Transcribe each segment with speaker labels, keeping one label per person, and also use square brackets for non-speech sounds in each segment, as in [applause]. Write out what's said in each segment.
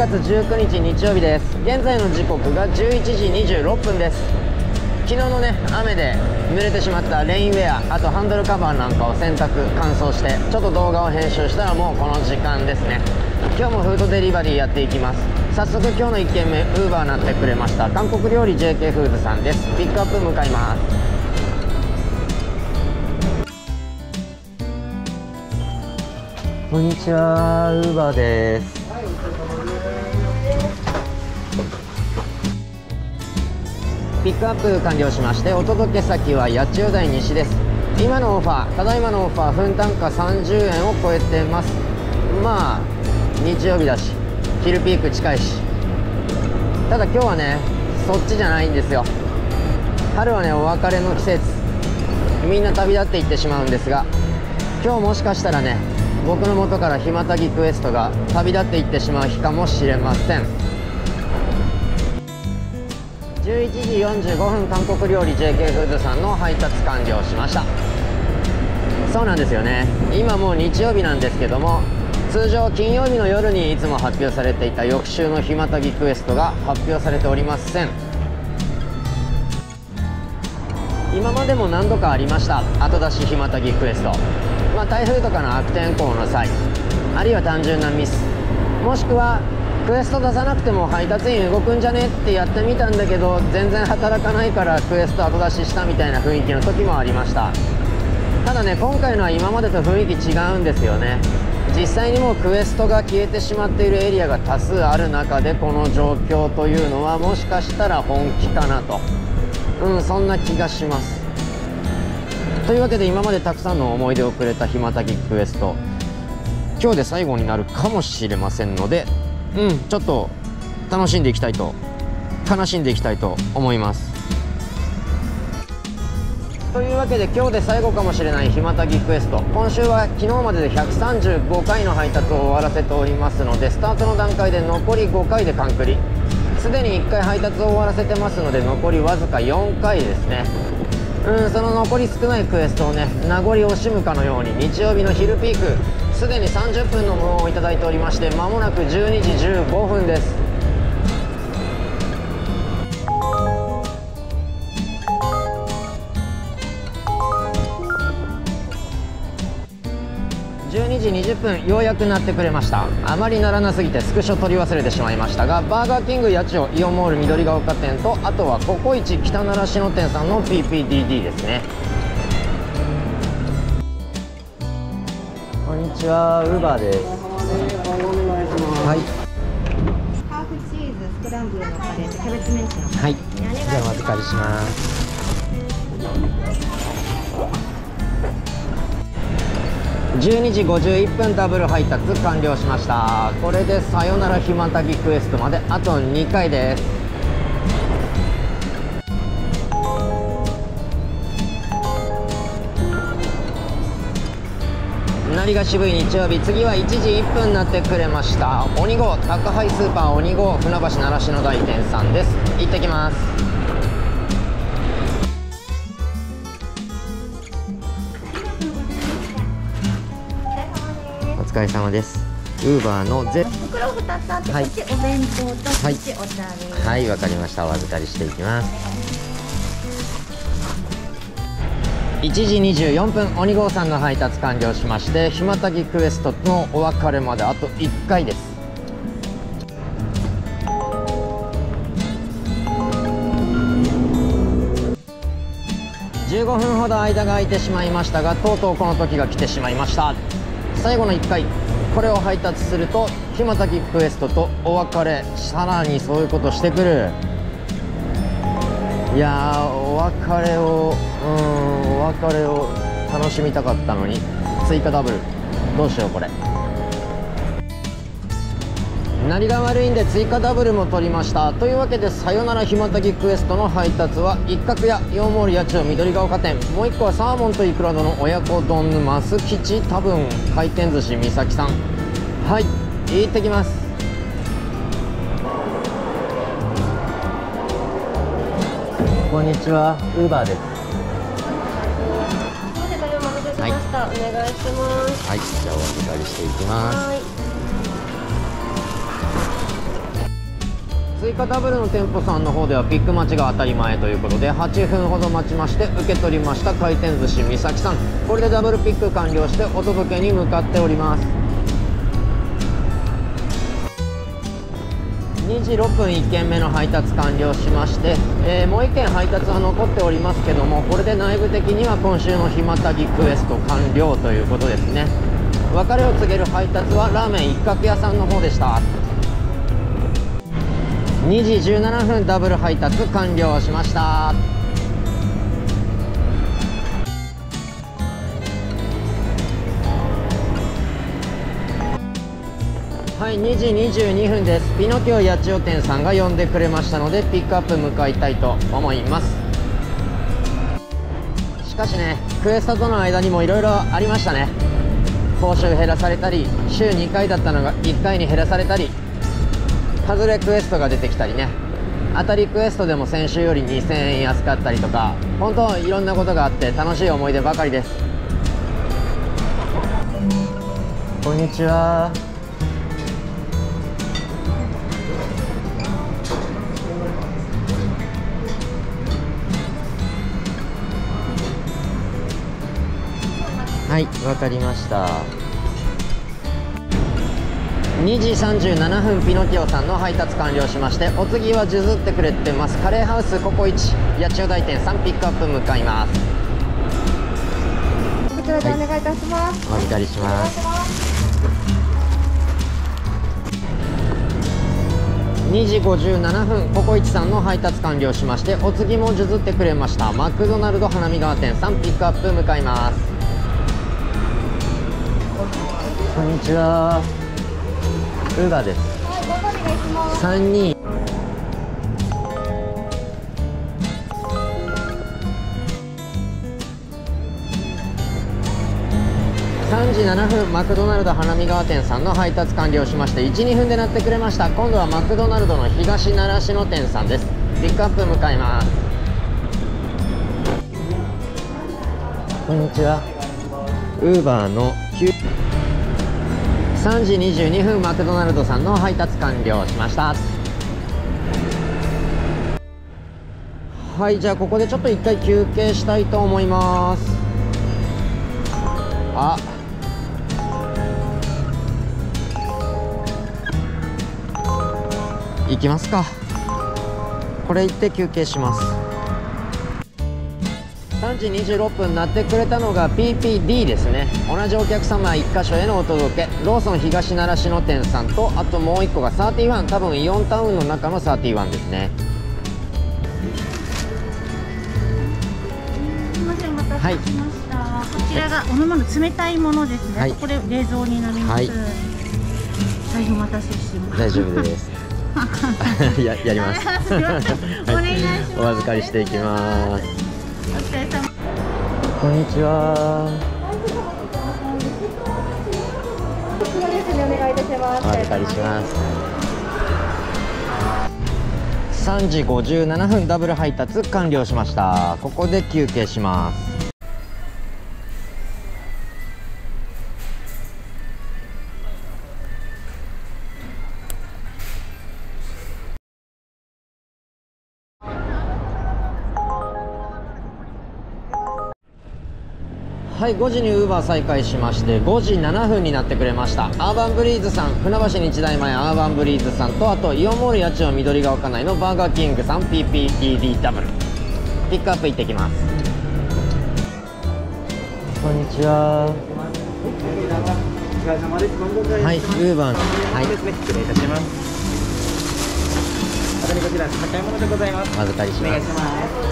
Speaker 1: 月19日日曜日です。現在の時刻が11時26分です。昨日のね雨で濡れてしまったレインウェアあとハンドルカバーなんかを洗濯乾燥してちょっと動画を編集したらもうこの時間ですね。今日もフードデリバリーやっていきます。早速今日の1軒目ウーバーなってくれました韓国料理 JK フーズさんです。ピックアップ向かいます。こんにちは、ウーバーです。ピックアップ完了しまして、お届け先は八千代台西です。今のオファー、ただいまのオファー、分単価30円を超えてます。まあ、日曜日だし、昼ピーク近いし。ただ今日はね、そっちじゃないんですよ。春はね、お別れの季節。みんな旅立っていってしまうんですが、今日もしかしたらね、僕の元からひまたぎクエストが旅立っていってしまう日かもしれません11時45分韓国料理 JK フーズさんの配達完了しました。そうなんですよね。今もう日曜日なんですけども通常金曜日の夜にいつも発表されていた翌週のひまたぎクエストが発表されておりません。今までも何度かありました後出しひまたぎクエスト。まあ、台風とかの悪天候の際あるいは単純なミスもしくはクエスト出さなくても配達員動くんじゃねってやってみたんだけど全然働かないからクエスト後出ししたみたいな雰囲気の時もありました。ただね今回のは今までと雰囲気違うんですよね。実際にもうクエストが消えてしまっているエリアが多数ある中でこの状況というのはもしかしたら本気かなと。うんそんな気がします。というわけで今までたくさんの思い出をくれたひまたぎクエスト今日で最後になるかもしれませんのでうん。ちょっと楽しんでいきたいと悲しんでいきたいと思います。というわけで今日で最後かもしれないひまたぎクエスト。今週は昨日までで135回の配達を終わらせておりますのでスタートの段階で残り5回で完クリ。すでに1回配達を終わらせてますので残りわずか4回ですね。うんその残り少ないクエストをね名残惜しむかのように日曜日の昼ピークすでに30分の無音をいただいておりまして間もなく12時15分です。12時20分ようやくなってくれました。あまりならなすぎてスクショ取り忘れてしまいましたがバーガーキング八千代イオンモール緑が丘店とあとはココイチ北習志野店さんの PPDD ですね。こんにちは。ウーバーです。はい。
Speaker 2: ハーフチーズスクランブルのカレーとキャベツメンチの
Speaker 1: はい。じゃあお預かりします。12時51分ダブル配達完了しました。これでさよならひまたぎクエストまであと2回ですなりが渋い日曜日次は1時1分になってくれました。鬼号宅配スーパー鬼号船橋習志野台店さんです。行ってきます。お疲れ様です。ウーバーのゼ
Speaker 2: 袋2つあって、
Speaker 1: はい。
Speaker 2: こっちお弁当とこ
Speaker 1: はい
Speaker 2: っちお茶です、
Speaker 1: はいわかりました。お預かりしていきます1時24分鬼号さんの配達完了しましてひまたぎクエストのお別れまであと1回です。15分ほど間が空いてしまいましたがとうとうこの時が来てしまいました。最後の1回これを配達するとひまたぎクエストとお別れさらにそういうことしてくる。いやお別れをうんお別れを楽しみたかったのに。追加ダブル。どうしようこれ。なりが悪いんで追加ダブルも取りました。というわけでさよならひまたぎクエストの配達は一角屋イオンモール八千代緑が丘店。もう一個はサーモンとイクラ丼の親子丼マス吉多分。回転寿司三崎さん。はい行ってきます。こんにちは。ウーバーです。
Speaker 2: お手紙お待たせしました、お願いします。
Speaker 1: はい。じゃあお預かりしていきます。
Speaker 2: はい。
Speaker 1: 追加ダブルの店舗さんの方ではピック待ちが当たり前ということで8分ほど待ちまして受け取りました回転寿司みさきさん。これでダブルピック完了してお届けに向かっております2時6分1件目の配達完了しまして、えー、もう1件配達は残っておりますけどもこれで内部的には今週のひまたぎクエスト完了ということですね。別れを告げる配達はラーメン一角屋さんの方でした。2時17分ダブル配達完了しました。はい2時22分です。ピノキオ八千代店さんが呼んでくれましたのでピックアップ向かいたいと思います。しかしねクエストとの間にもいろいろありましたね。報酬減らされたり週2回だったのが1回に減らされたり外れクエストが出てきたりね。当たりクエストでも先週より2000円安かったりとか本当いろんなことがあって楽しい思い出ばかりです。こんにちは。はいわかりました。2時37分ピノキオさんの配達完了しましてお次は数珠ってくれてます。カレーハウスココイチ八千代大店3ピックアップ向かいます。
Speaker 2: こちらでお願いいたします、
Speaker 1: お預かりします。2時57分ココイチさんの配達完了しましてお次も数珠ってくれました。マクドナルド花見川店3ピックアップ向かいますこんにちは。ウーバーです。
Speaker 2: はい、どうぞお願いします。
Speaker 1: 3人。3時7分マクドナルド花見川店さんの配達完了しまして12分でなってくれました。今度はマクドナルドの東習志野店さんです。ピックアップ向かいます。こんにちは。ウーバーの9 3時22分マクドナルドさんの配達完了しました。はいじゃあここでちょっと一回休憩したいと思います。あ。行きますか。これ行って休憩します。3時26分になってくれたのが PPD ですね。同じお客様1箇所へのお届け。ローソン東習志野店さんとあともう1個が31多分イオンタウンの中の31ですね。
Speaker 3: すみません、お待たせしました。こちらがお飲み物冷たいものですね。
Speaker 1: はい。
Speaker 3: これ冷蔵になります。
Speaker 1: はい。
Speaker 3: 大変お待たせしました。
Speaker 1: 大丈夫です。[laughs] [laughs] ややります。[laughs]
Speaker 3: お願いします。
Speaker 1: お預かりしていきます。こんにちは。
Speaker 2: こちらですね、お願いいたします。
Speaker 1: お預かりします3時57分ダブル配達完了しました。ここで休憩しますはい5時にウーバー再開しまして5時7分になってくれましたアーバンブリーズさん船橋日大前アーバンブリーズさんとあとイオンモール八千代緑が丘内のバーガーキングさん PPTD ダブルピックアップ行ってきますこんにちは
Speaker 4: お疲れ様です。
Speaker 1: はいウーバーのはい
Speaker 4: ですね。失礼いたします。またにこちら高いものでございます。
Speaker 1: お預かりします
Speaker 4: お願いします。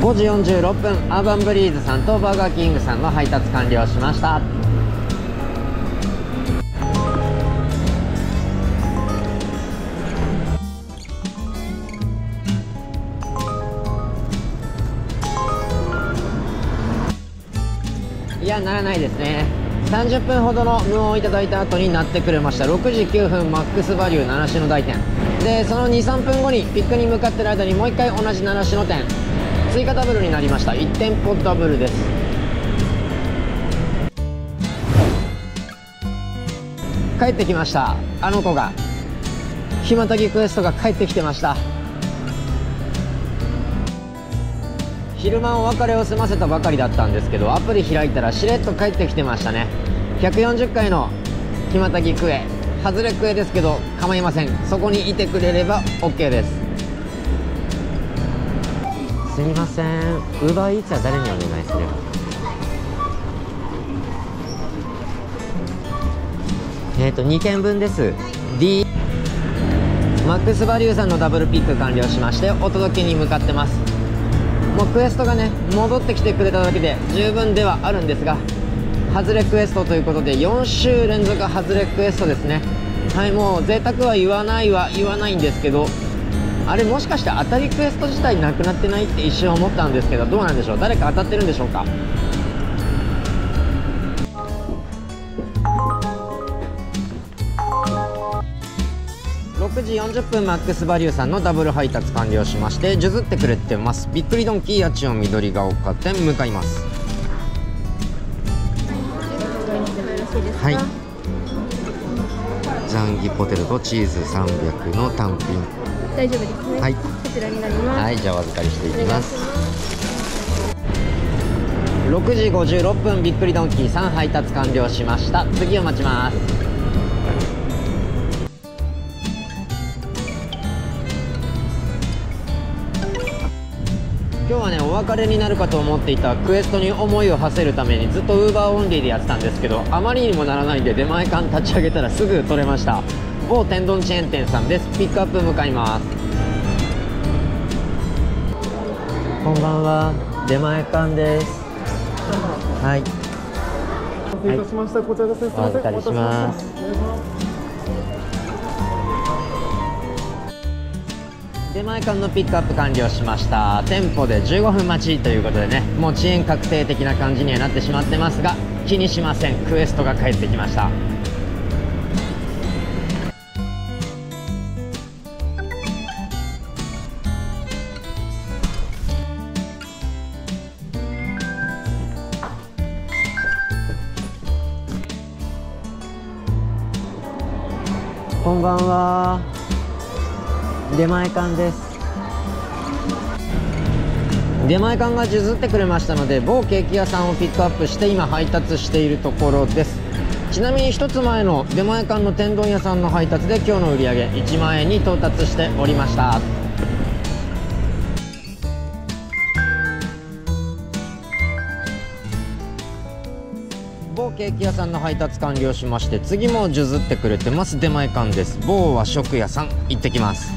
Speaker 1: 5時46分アーバンブリーズさんとバーガーキングさんの配達完了しました。いやならないですね。30分ほどの無音をいただいた後になってくれました。6時9分マックスバリュー習志野大店。でその23分後にピックに向かってる間にもう一回同じ習志野店。追加ダブルになりました。1店舗ダブルです。帰ってきました。あの子が。ひまたぎクエストが帰ってきてました。昼間お別れを済ませたばかりだったんですけどアプリ開いたらしれっと帰ってきてましたね。140回のひまたぎクエ。外れクエですけど構いません。そこにいてくれれば OK です。みません。ウーバーイーツは誰にお願いすれば？えっ、ー、と2件分です。D マックスバリューさんのダブルピック完了しましてお届けに向かってます。もうクエストがね戻ってきてくれただけで十分ではあるんですが外れクエストということで4週連続外れクエストですね。はいもう贅沢は言わないは言わないんですけどあれもしかして当たりクエスト自体なくなってないって一瞬思ったんですけどどうなんでしょう？誰か当たってるんでしょうか？6時40分マックスバリューさんのダブル配達完了しましてじゅずってくれてます。びっくりドンキー八千代緑が丘店向かいます。はい。ザンギポテトとチーズ300の単品
Speaker 2: 大丈夫ですね。
Speaker 1: はい。
Speaker 2: こちらになります。
Speaker 1: はいじゃあお預かりしていきます。6時56分びっくりドンキー3配達完了しました。次を待ちます。今日はねお別れになるかと思っていたクエストに思いを馳せるためにずっと Uber オンリーでやってたんですけどあまりにもならないんで出前館立ち上げたらすぐ取れました某天丼チェーン店さんです。ピックアップ向かいます。こんばんは。出前館です。はい。
Speaker 4: お待たせいたしました。こちらです。
Speaker 1: お預かりします。出前館のピックアップ完了しました。店舗で15分待ちということでねもう遅延確定的な感じにはなってしまってますが気にしません。クエストが帰ってきましたんばんは。出前館です。出前館が譲ってくれましたので某ケーキ屋さんをピックアップして今配達しているところです。ちなみに1つ前の出前館の天丼屋さんの配達で今日の売り上げ1万円に到達しておりました。某ケーキ屋さんの配達完了しまして次も譲ってくれてます。出前館です。某和食屋さん行ってきます。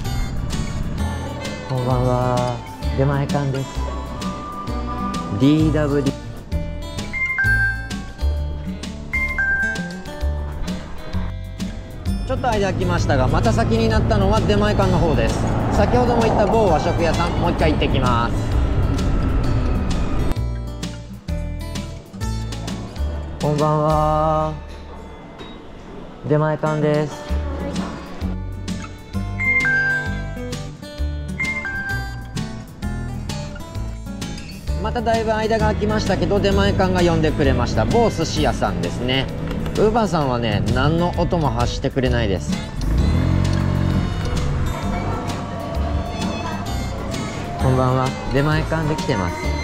Speaker 1: こんばんは。出前館です。DW ちょっと間空きましたがまた先になったのは出前館の方です。先ほども言った某和食屋さんもう一回行ってきますこんばんは。出前館です。まただいぶ間が空きましたけど出前館が呼んでくれました。某寿司屋さんですね。ウーバーさんはね何の音も発してくれないです。こんばんは。出前館で来てます。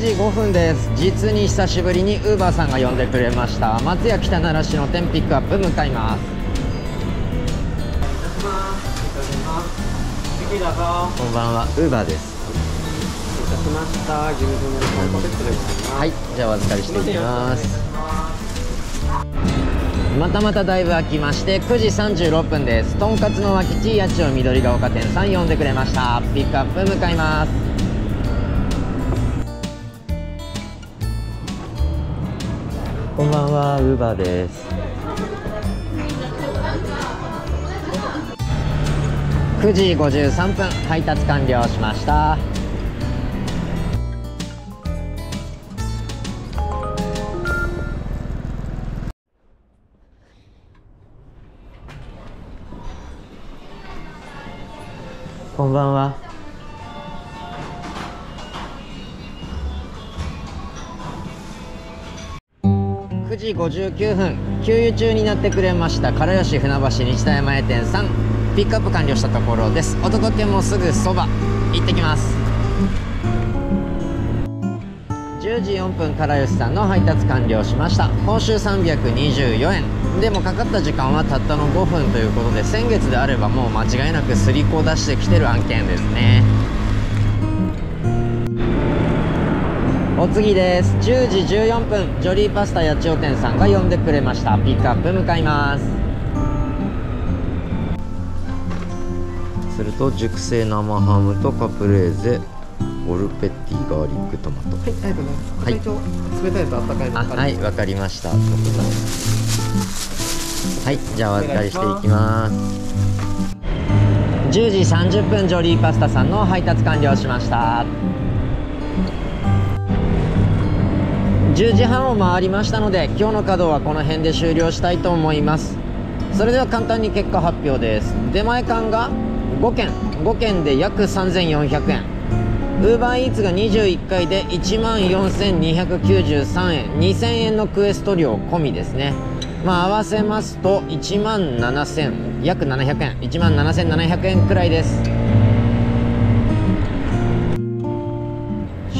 Speaker 1: 時5分です。実に久しぶりにウーバーさんが呼んでくれました。松屋北奈良市の店ピックアップ向かいます。こんばんは。ウーバーです。
Speaker 4: お待たせしました。牛丼のコンポテットでございます。
Speaker 1: はい。じゃあお預かりしていきます。またまただいぶ空きまして9時36分です。とんかつの脇地八千代緑が丘店さん呼んでくれました。ピックアップ向かいますこんばんは、ウーバーです。9時53分、配達完了しました。こんばんは。時59分給油中になってくれました唐吉船橋日田山屋店さん。ピックアップ完了したところです。お届けもすぐそば行ってきます。10時4分唐吉さんの配達完了しました。報酬324円。でもかかった時間はたったの5分ということで先月であればもう間違いなくすり子出してきてる案件ですね。お次です。10時14分ジョリーパスタ八千代店さんが呼んでくれました。ピックアップ向かいます。すると熟成生ハムとカプレーゼオルペッティガーリックトマト。
Speaker 4: はい、ありがとうござい。ます。冷たいとあったかい
Speaker 1: はいわかりました。はいじゃあお預かりしていきます。10時30分ジョリーパスタさんの配達完了しました10時半を回りましたので今日の稼働はこの辺で終了したいと思います。それでは簡単に結果発表です。出前館が5件5件で約3400円。ウーバーイーツが21回で1万4293円。2000円のクエスト料込みですね。まあ合わせますと1万7000約700円。1万7700円くらいです。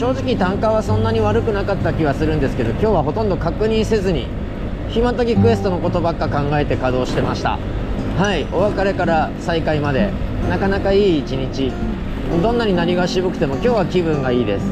Speaker 1: 正直単価はそんなに悪くなかった気はするんですけど今日はほとんど確認せずに暇たぎクエストのことばっか考えて稼働してました。はいお別れから再開までなかなかいい一日。どんなに何が渋くても今日は気分がいいです。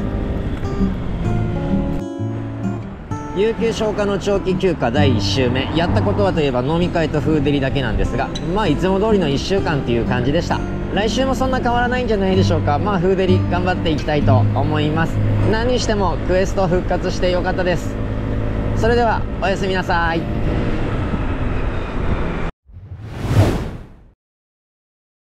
Speaker 1: 有給消化の長期休暇第1週目。やったことはといえば飲み会とフーデリだけなんですがまあいつも通りの1週間っていう感じでした。来週もそんな変わらないんじゃないでしょうか。まあフーデリ頑張っていきたいと思います。何にしてもクエスト復活してよかったです。それではおやすみなさい。